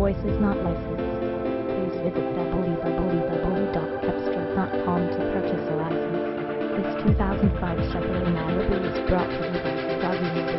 voice is not licensed. Please visit www.cepstral.com to purchase a license. This 2005 Chevrolet Malibu is brought to you by Doggy